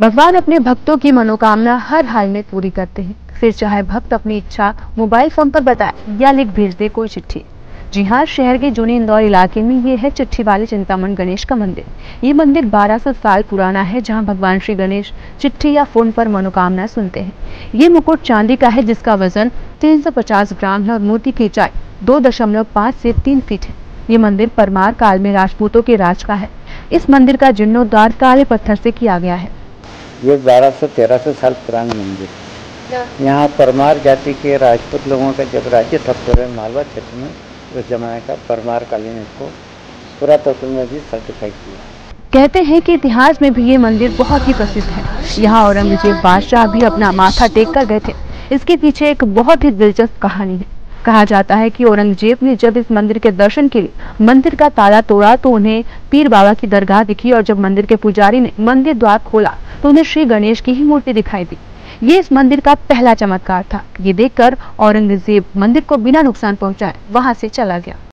भगवान अपने भक्तों की मनोकामना हर हाल में पूरी करते हैं। फिर चाहे भक्त अपनी इच्छा मोबाइल फ़ोन पर बताए या लिख भेज दे कोई चिट्ठी। जी हाँ शहर के जूने इंदौर इलाके में ये है चिट्ठी वाले चिंतामण गणेश का मंदिर। ये मंदिर 1200 साल पुराना है, जहाँ भगवान श्री गणेश चिट्ठी या फ़ोन पर मनोकामना सुनते हैं। ये मुकुट चांदी का है, जिसका वज़न 350 ग्राम है और मूर्ति की ऊंचाई दो दशमलव पाँच से तीन फीट है। ये मंदिर परमार काल में राजपूतों के राज का है। इस मंदिर का जीर्णोद्वार काले पत्थर से किया गया है। ये बारह सौ तेरह सौ साल पुराना मंदिर। है। यहाँ परमार जाति के राजपूत लोगों का जब राज्य था पूरे मालवा क्षेत्र में उस जमाने का परमार कालीन इसको पुरातत्व में भी सर्टिफाई किया। कहते हैं कि इतिहास में भी ये मंदिर बहुत ही प्रसिद्ध है। यहाँ औरंगज़ेब बादशाह भी अपना माथा टेक कर गए थे। इसके पीछे एक बहुत ही दिलचस्प कहानी है। कहा जाता है कि औरंगज़ेब ने जब इस मंदिर के दर्शन के लिए मंदिर का ताला तोड़ा तो उन्हें पीर बाबा की दरगाह दिखी और जब मंदिर के पुजारी ने मंदिर द्वार खोला तो उन्हें श्री गणेश की ही मूर्ति दिखाई दी। ये इस मंदिर का पहला चमत्कार था। ये देखकर औरंगज़ेब मंदिर को बिना नुकसान पहुँचाए वहाँ से चला गया।